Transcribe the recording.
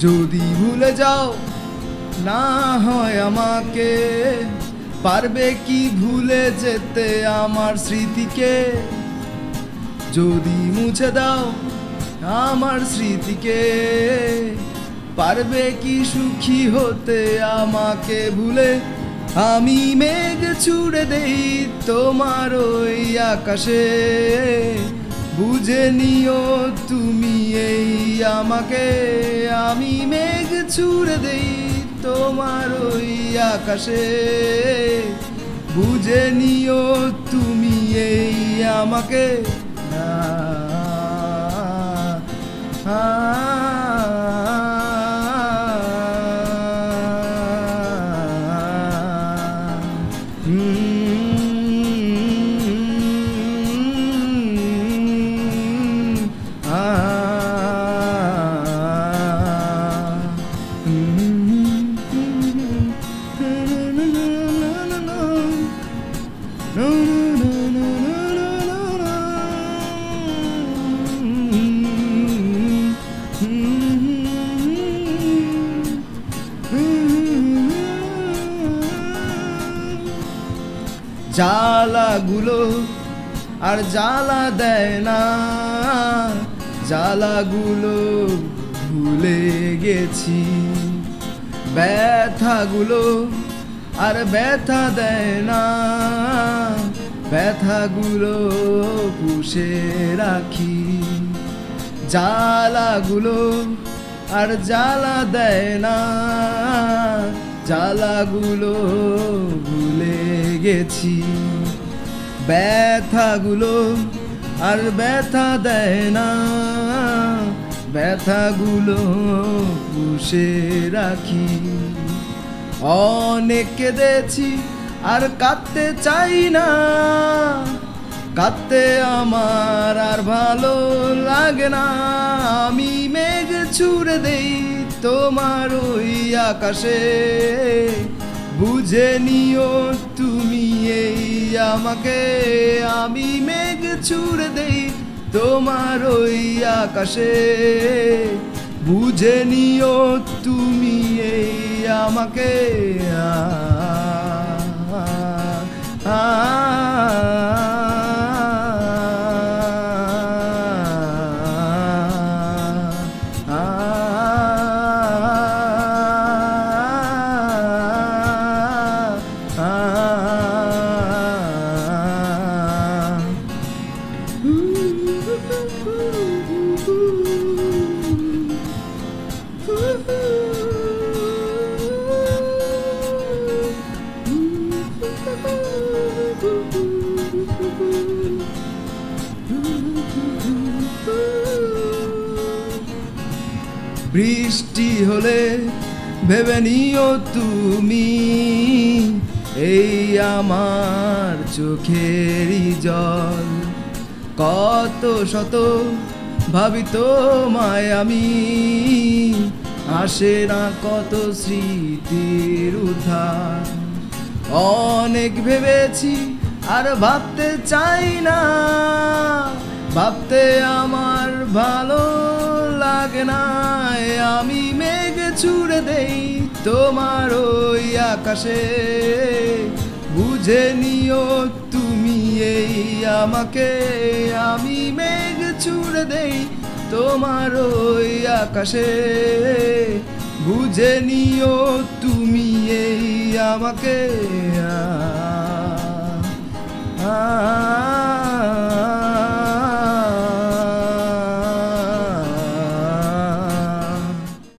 যদি ভুলে যাও, না হয় আমাকে। পারবে কি ভুলে যেতে আমার স্মৃতিকে? যদি মুছে দাও আমার স্মৃতিকে, পারবে কি সুখী হতে আমাকে ভুলে? আমি মেঘ ছুড়ে দেই তোমার ওই আকাশে। বুঝে নিও তুমি এই আমাকে। আমি মেঘ ছুড়ে দেই তোমার ওই আকাশে। বুঝে নিও তুমি এই আমাকে। জ্বালাগুলো আর জ্বালা দেয় না। জ্বালাগুলো ভুলে গেছি। ব্যথাগুলো আর ব্যথা দেয় না। ব্যথাগুলো পুষে রাখি। জ্বালাগুলো আর জ্বালা দেয় না। জ্বালাগুলো ভুলে গেছি। ব্যথাগুলো আর ব্যথা দেয় না। ব্যথাগুলো পুষে রাখি। অনেক কেঁদেছি, আর কাঁদতে চাই না। কাঁদতে আমার আর ভালো লাগে না। আমি মেঘ ছুড়ে দেই তোমার ওই আকাশে। বুঝে নিও তুমি এই আমাকে। আমি মেঘ ছুড়ে দেই তোমার ওই আকাশে। বুঝে নিও তুমি এই আমাকে বৃষ্টি হলে ভেবে নিও তুমি। এই আমার চোখেরই জল। কত শত ভাবি তোমায় আমি। আসে না কত স্মৃতির উদ্ধার। অনেক ভেবেছি আর ভাবতে চাই না। ভাবতে আমার ভালো না আমি মেঘ ছুড়ে দেই তোমার ওই আকাশে। বুঝে নিও তুমি এই আমাকে। আমি মেঘ ছুড়ে দেই তোমার ওই আকাশে। বুঝে নিও তুমি এই আমাকে। আ।